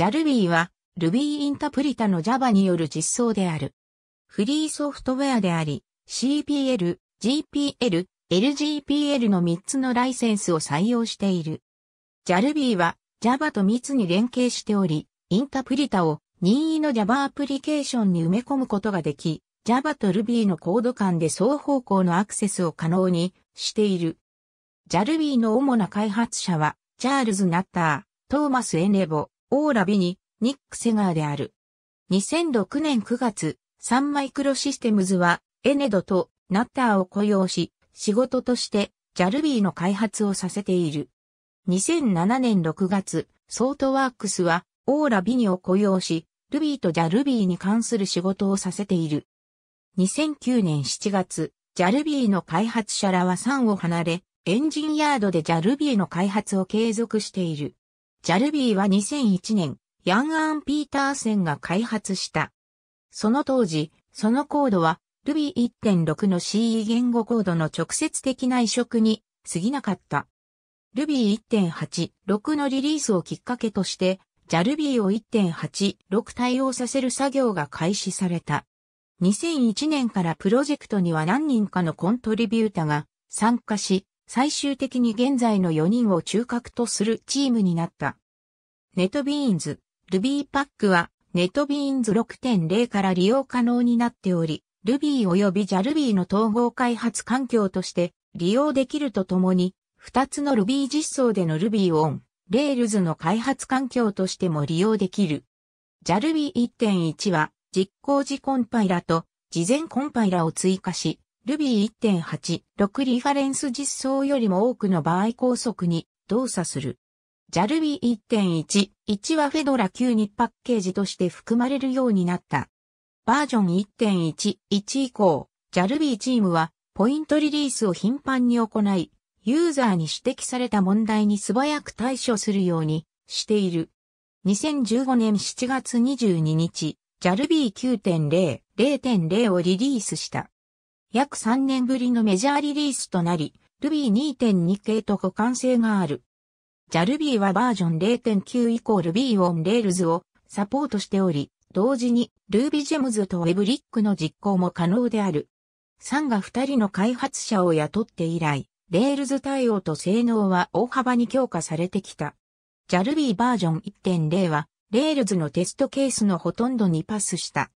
JALB は Ruby インタプリタの Java による実装である。フリーソフトウェアであり、CPL、GPL、LGPL の3つのライセンスを採用している。JALB は Java と密に連携しており、インタプリタを任意の Java アプリケーションに埋め込むことができ、Java と Ruby のコード間で双方向のアクセスを可能にしている。JALB の主な開発者は、チャールズ・ナッター、トーマス・エネボ、オーラ・ビニ、ニック・セガーである。2006年9月、サンマイクロシステムズは、エネドとナッターを雇用し、仕事として JALB の開発をさせている。2007年6月、ソートワークスは、オーラ・ビニを雇用し、Ruby と JALB に関する仕事をさせている。2009年7月、JALB の開発者らは3を離れ、エンジンヤードで JALB の開発を継続している。JALB は2001年、ヤンアン・ピーターセンが開発した。その当時、そのコードは Ruby 1.6の CE 言語コードの直接的な移植に過ぎなかった。Ruby 1.8.6のリリースをきっかけとして、JALB を1.8.6対応させる作業が開始された。2001年からプロジェクトには何人かのコントリビュータが参加し、最終的に現在の4人を中核とするチームになった。ネトビーンズ、Ruby パックはネトビーンズ6.0から利用可能になっており、Ruby 及び JALB の統合開発環境として利用できるとともに、2つの Ruby 実装での Ruby on Rails の開発環境としても利用できる。JALB 1.1は実行時コンパイラと事前コンパイラを追加し、Ruby 1.8.6リファレンス実装よりも多くの場合高速に動作する。JALB 1.1.1は Fedora 9にパッケージとして含まれるようになった。バージョン1.1.1以降、JALB チームはポイントリリースを頻繁に行い、ユーザーに指摘された問題に素早く対処するようにしている。2015年7月22日、JALB 9.0、0.0をリリースした。約3年ぶりのメジャーリリースとなり、Ruby 2.2系と互換性がある。 JRuby はバージョン0.9以降 Ruby on Rails をサポートしており、同時に RubyGems と WebRick の実行も可能である。サンが2人の開発者を雇って以来、Rails 対応と性能は大幅に強化されてきた。 JRuby バージョン1.0は Rails のテストケースのほとんどにパスした。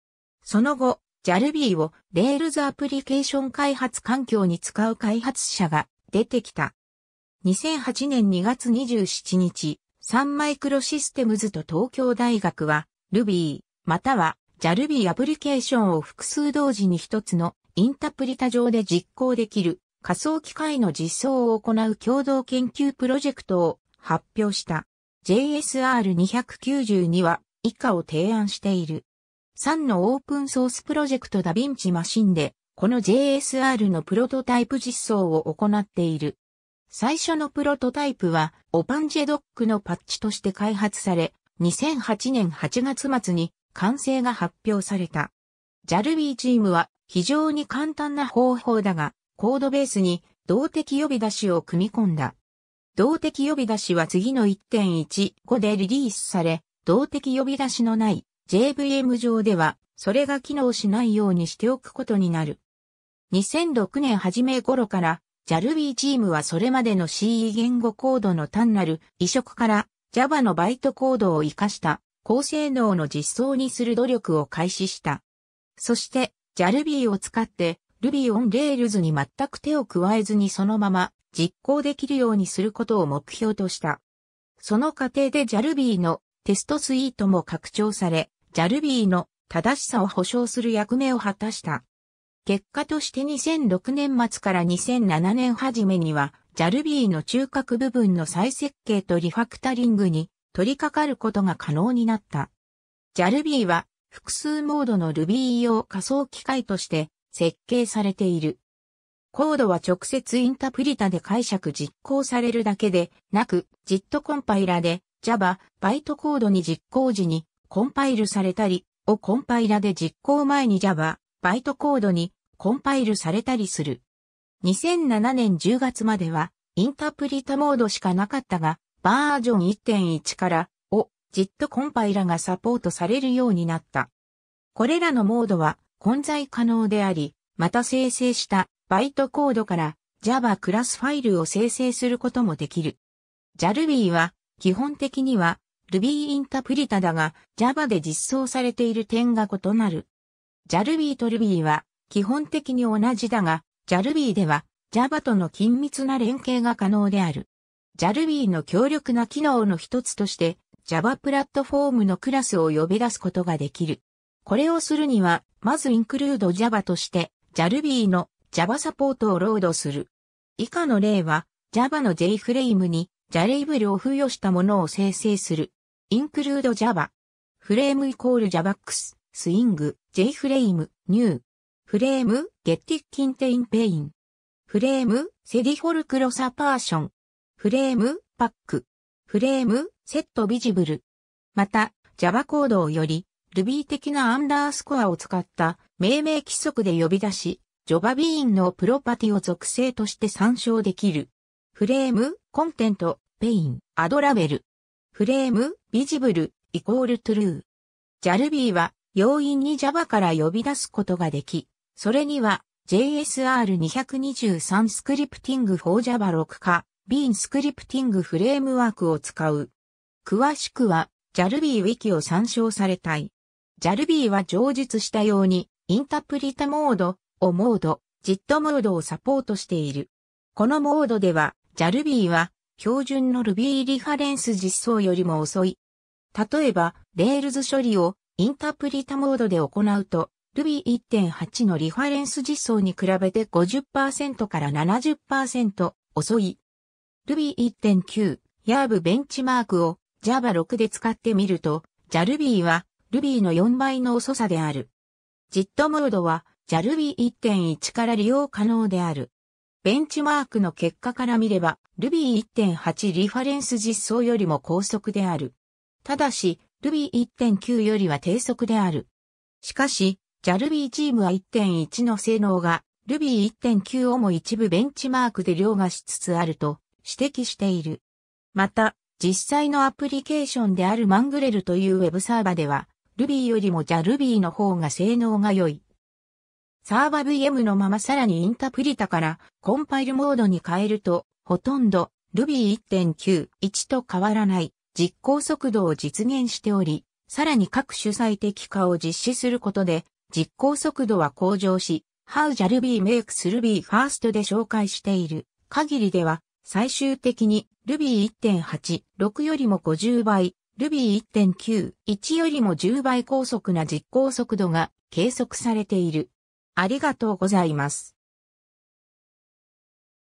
その後、 JRuby を Rails アプリケーション開発環境に使う開発者が出てきた。2008年2月27日、サンマイクロシステムズと東京大学は Ruby または JRuby アプリケーションを複数同時に一つのインタプリタ上で実行できる仮想機械の実装を行う共同研究プロジェクトを発表した。JSR292 は以下を提案している。3のオープンソースプロジェクトダヴィンチマシンで、この JSR のプロトタイプ実装を行っている。最初のプロトタイプは、オパンジェドックのパッチとして開発され、2008年8月末に完成が発表された。JALB チームは非常に簡単な方法だが、コードベースに動的呼び出しを組み込んだ。動的呼び出しは次の1.15でリリースされ、動的呼び出しのない JVM 上では、それが機能しないようにしておくことになる。2006年初め頃から、JALB チームはそれまでの CE 言語コードの単なる移植から Java のバイトコードを活かした高性能の実装にする努力を開始した。そして JALB を使って Ruby on Rails に全く手を加えずにそのまま実行できるようにすることを目標とした。その過程で JALB のテストスイートも拡張され、JALB の正しさを保証する役目を果たした。結果として2006年末から2007年初めには、JALB の中核部分の再設計とリファクタリングに取り掛かることが可能になった。JALB は複数モードの Ruby 用仮想機械として設計されている。コードは直接インタプリタで解釈実行されるだけでなく、JIT コンパイラで Java、バイトコードに実行時にコンパイルされたり、をコンパイラで実行前に Java、バイトコードにコンパイルされたりする。2007年10月まではインタプリタモードしかなかったが、バージョン1.1からを JIT コンパイラがサポートされるようになった。これらのモードは混在可能であり、また生成したバイトコードから Java クラスファイルを生成することもできる。JARB は基本的には Ruby インタプリタだが Java で実装されている点が異なる。JARB と Ruby は基本的に同じだが JARB では Java との緊密な連携が可能である。JARB の強力な機能の一つとして Java プラットフォームのクラスを呼び出すことができる。これをするには、まず include Java として JARB の Java サポートをロードする。以下の例は Java の JFrame に JLabel を付与したものを生成する。Include Java。フレームイコール Javax、Swing、JFrame、New。フレーム、Get Contain Pain。フレーム、セディフォルクロサパーション。フレーム、パック。フレーム、セットビジブル。また、Java コードをより、Ruby 的なアンダースコアを使った命名規則で呼び出し、Java ビーンのプロパティを属性として参照できる。 frame、content、pane、add label。frame、visible、イコール true。JRuby は容易に Java から呼び出すことができ、それには JSR223 スクリプティング for Java 6か Bean スクリプティングフレームワークを使う。詳しくは JARB ウィキを参照されたい。JARB は上述したようにインタプリタモード、オモード、JIT モードをサポートしている。このモードでは JARB は標準の Ruby リファレンス実装よりも遅い。例えば、Rails 処理をインタプリタモードで行うと、Ruby 1.8のリファレンス実装に比べて50%から70%遅い。Ruby 1.9、YARB ベンチマークを Java 6で使ってみると、JARB は Ruby の4倍の遅さである。JIT モードは JARB 1.1から利用可能である。ベンチマークの結果から見れば Ruby 1.8リファレンス実装よりも高速である。ただし Ruby 1.9よりは低速である。しかし JARB チームは1.1の性能が Ruby 1.9をも一部ベンチマークで凌駕しつつあると指摘している。また、実際のアプリケーションであるマングレルというウェブサーバでは、Ruby よりも JARB の方が性能が良い。サーバ VM のままさらにインタプリタからコンパイルモードに変えると、ほとんど Ruby 1.9.1と変わらない実行速度を実現しており、さらに各種最適化を実施することで、実行速度は向上し、How JARB makes Ruby First で紹介している限りでは、最終的に Ruby 1.8.6よりも50倍、Ruby 1.9.1よりも10倍高速な実行速度が計測されている。ありがとうございます。